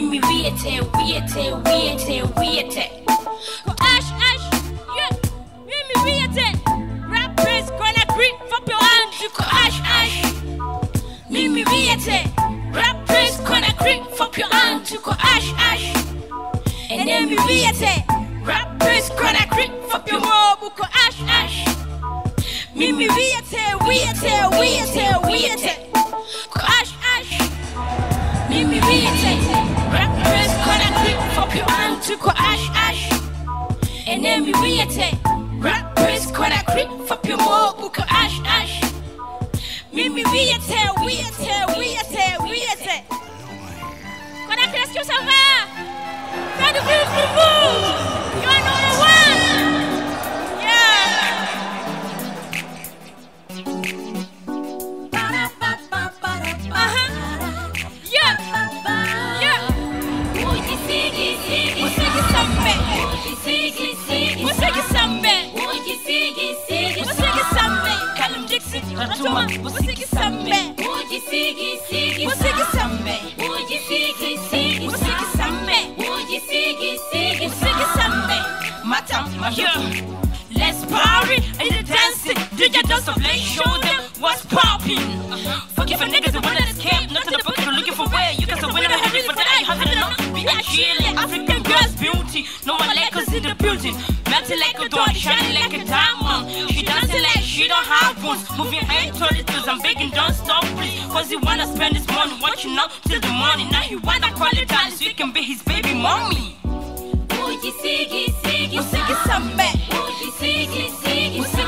Mimi viete, viete, viete, viete. Go ash, ash. Yeah. Mimi viete. Rappers gonna grip for pure to go ash, ash. Mimi viete. Rappers gonna grip for pure to go ash, ash. And then we viete Rappers gonna creep for pure buko ash ash Mimi viete, kuko ash ash. Mimi wiyete wiyete wiyete wiyete Kodak, est-ce que ça va Faire du bruit pour vous of let's show them what's popping. Fuck if a niggas the one that is camp, not to the fucking looking for where you can surrender my head, but that I have enough. Be a chilling African girl's beauty. No one like us in the building. Melting like a dog, shining like a diamond. She dancing like she don't have bones. Moving to the toes, I'm begging, don't stop, please. Cause he wanna spend his money watching up till the morning. Now he wanna call it down so he can be his baby mommy. Musiki sambe Musiki sambe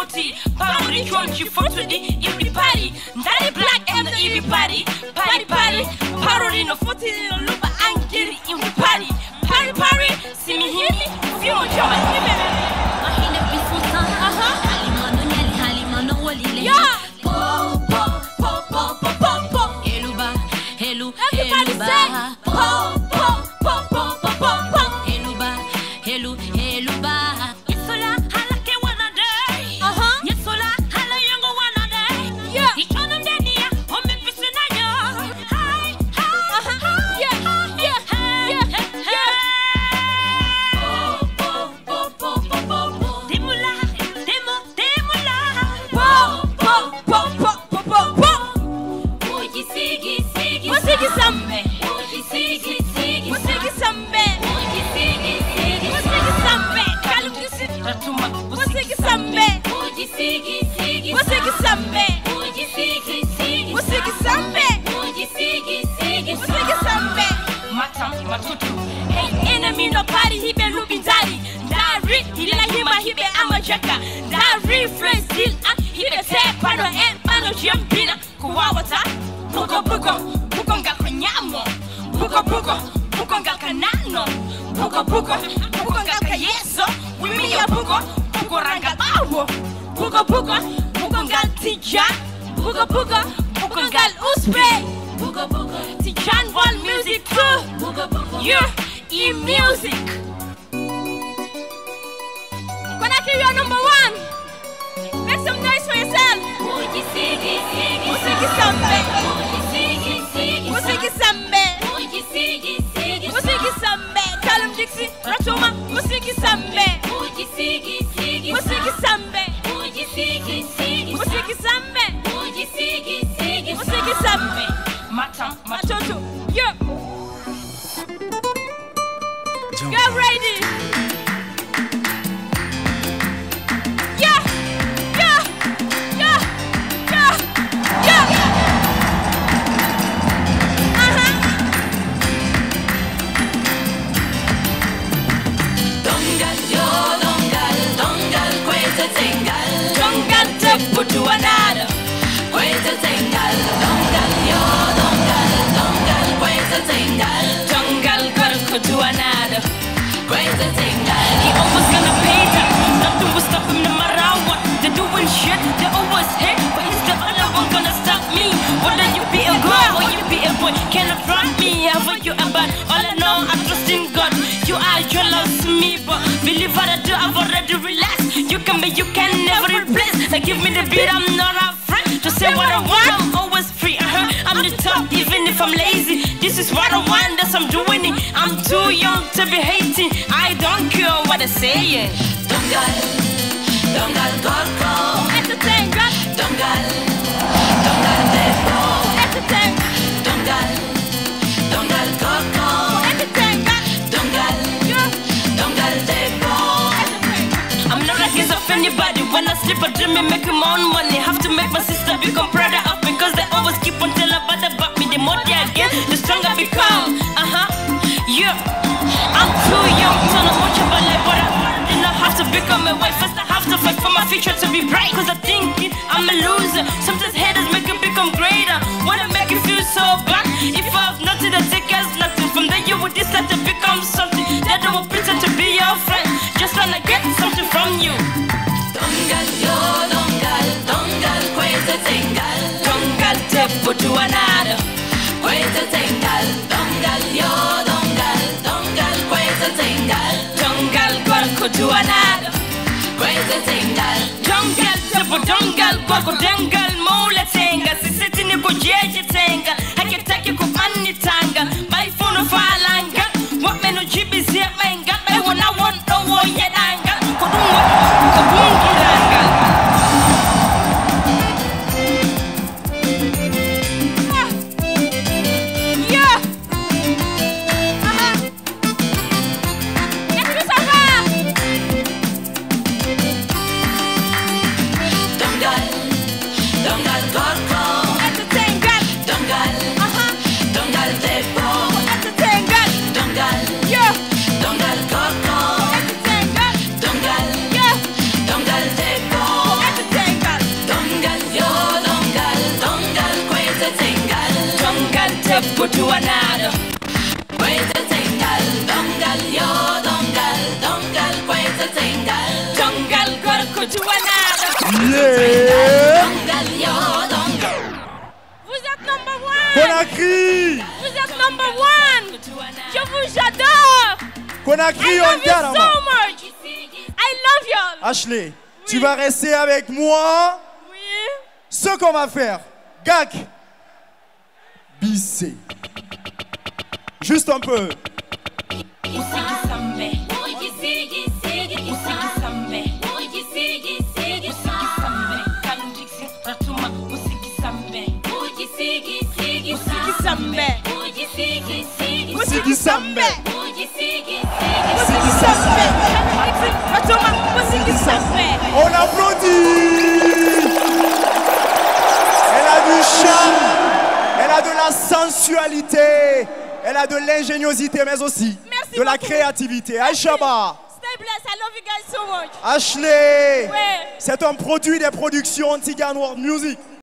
labi foti paro richonji foto di ibi pari ndari black and the ibi pari pari paro rino foti no luba angiri ibi pari pari pari simi hili fimo jama himi amajaka. Dari friends still ah hibe te pano en pano jiambina kuwawata. Buko buko buko ngakanyamo. Buko buko buko ngakanano. Buko buko buko ngakayeso. Wimi ya buko buko ranga awo. Buko buko buko ngatija. Buko buko buko ngal uspe. Buko buko Tijan Wall music too. Buko buko yeah usikisambe usikisambe matoto. boy cannot affront me. I for you and but all I know, I trust in God. You are your love me, but believe what I do, I've already relaxed. You can be, you can never replace. Like give me the beat, I'm not afraid to say what I want. I'm always free. Uh -huh. I'm the top, even if I'm lazy. This is what I want, that's I'm doing it. I'm too young to be hating. I don't care what they saying. Don't go, don't go, go God. I have to God. Don't go. Against of anybody. When I sleep, I dream and make my own money. Have to make my sister become of me because they always keep on telling about about me. The more they again, the stronger I become. Uh huh. Yeah. I'm too young to know much about life, but I did not have to become a wife. First, I have to fight for my future to be bright. Cause I think I'm a loser. Sometimes haters make you become greater. Wanna make you feel so bad. If I have nothing to take as nothing, from there you would decide to become something. That I will pretend to be your friend. Just wanna get to another. tengal, Dongal tepo dongal gorko To another. kwete tengal, dongal yo, dongal, dongal, kwete tengal, Dongal gorko to another. Yeah dongal yo, dongal. Vous êtes number one. Conakry Vous êtes number one. Je vous j'adore. I Conakry, love on you so much. I love y'all. Ashley, tu vas rester avec moi? Oui. Ce qu'on va faire, Gak, Bissé. Juste un peu. On applaudit. Elle a du charme, elle a de la sensualité, elle a de l'ingéniosité, mais aussi Merci de la créativité. Aïchaba, Stay blessed. I love you guys so much. Ashley, Ouais. c'est un produit des productions Tigan World Music.